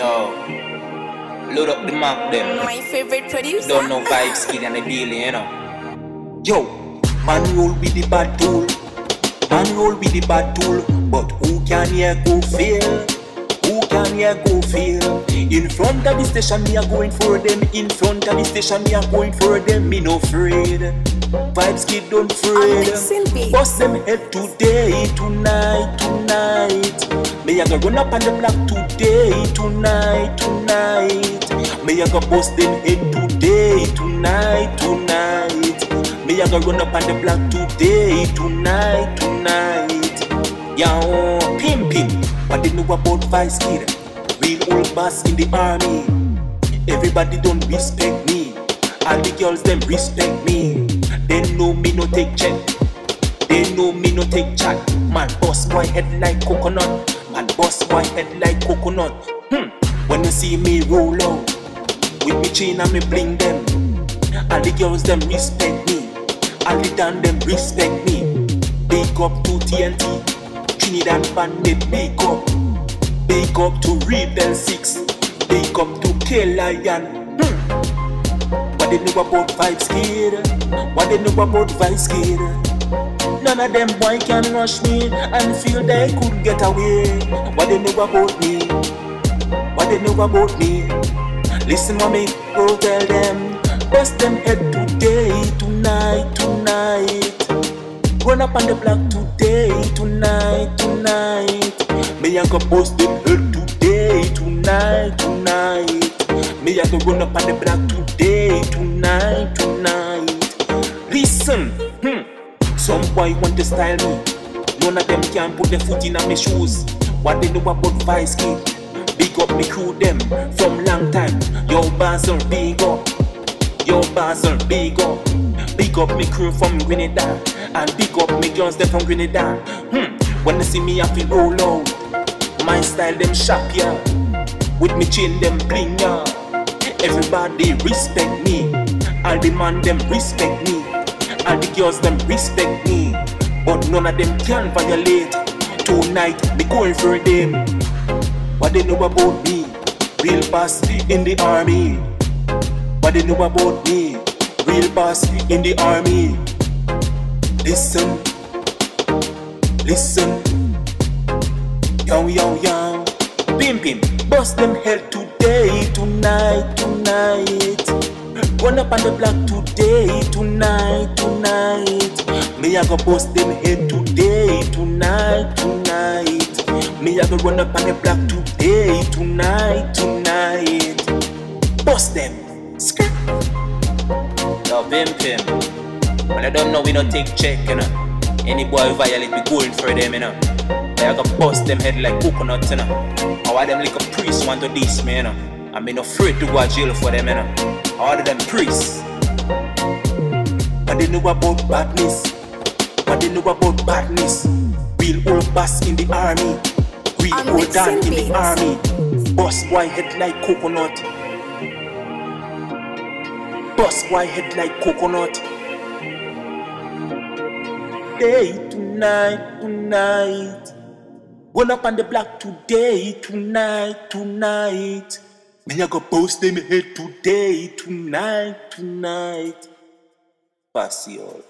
Yo, load up the Mac them. My favorite producer. Don't know vibes, kid, and the dealing, you know. Yo, man roll with the bad tool. Man roll with the bad tool. But who can here go fail? Who can here go fail? In front of the station, me are going for them. In front of the station, me are going for them. Me no afraid. Vybz kid don't afraid. Bust them head today, tonight, tonight. Me a go run up on the block today, tonight, tonight. Me a go bust them head today, tonight, tonight. Me a go run up on the block today, tonight, tonight. Yo, pimpin', what they know about Vybz Kid? Real old boss in the army. Everybody don't respect me. All the girls them respect me. They know me no take check. They know me no take chat. Man boss boy head like coconut. Man boss boy head like coconut. Hmm. When you see me roll out with me chain and me bling them, all the girls them respect me. All the dan them respect me. Big up to TNT, Trinidad Bandit. Big up, big up to Rebel Six. Big up to K Lion. Hmm. What they know about Vybz Kid? What they know about Vybz Kid? None of them boy can rush me and feel they could get away. What they know about me? What they know about me? Listen me go tell them. Bust them head today, tonight, tonight. Run up on the block today, tonight, tonight. Me a go bust them tonight, tonight. Me a go run up on the block today, tonight, tonight. Listen, hmm. Some boy want to style me. None of them can put their foot in my shoes. What they know about Vybz Kid? Big up me crew them from long time. Yo Basel, big up. Yo Basel, big up. Big up me crew from Grenada. And big up me girls them from Grenada. Hmm. When they see me, I feel roll out. My style them sharp, yeah. With me chain them bling, yeah. Everybody respect me. All the man them respect me. All the girls them respect me. But none of them can violate. Tonight me going for them. What they know about me? Real boss in the army. What they know about me? Real boss in the army. Listen, listen. Yo, yo, yo. Bim, bim. Bust them head today, tonight, tonight. Run up on the block today, tonight, tonight. Me I go bust them head today, tonight, tonight. Me I go run up on the block today, tonight, tonight. Bust them. Skirt. Yo, Bim Pim. When I don't know, we don't take check, you know. Any boy violate, we going for them, you know. But I go bust them head like coconut, you know. How them like a priest want to diss me, you know. I mean, afraid to go to jail for them, you know. All of them priests. What they know about badness? What they know about badness? Real old boss in the army. Real old dan in the army. Boss boy head like coconut. Boss boy head like coconut. Day tonight, tonight. Run up on the block today, tonight, tonight. Me a go post them here today, tonight, tonight. Pass you all.